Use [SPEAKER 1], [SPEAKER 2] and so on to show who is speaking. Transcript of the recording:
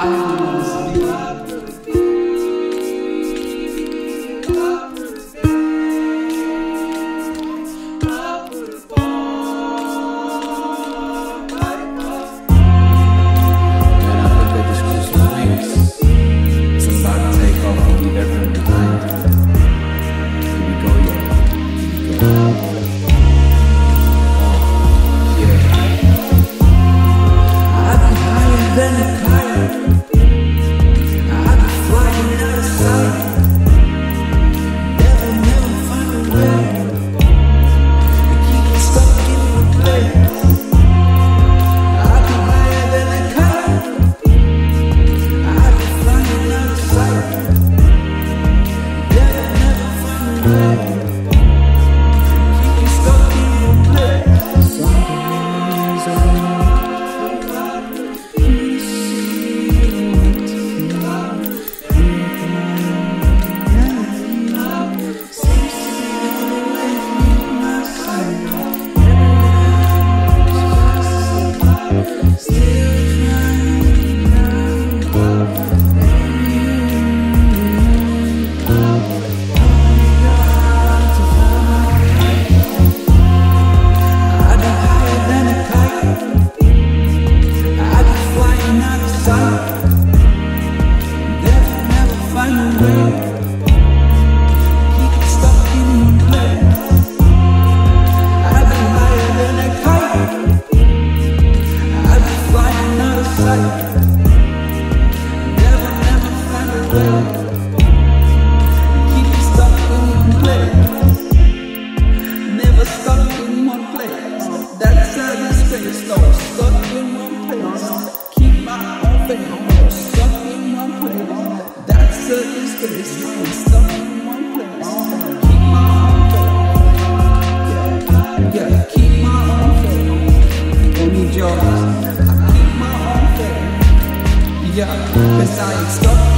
[SPEAKER 1] I have no
[SPEAKER 2] Yeah, 'cause I ain't stuck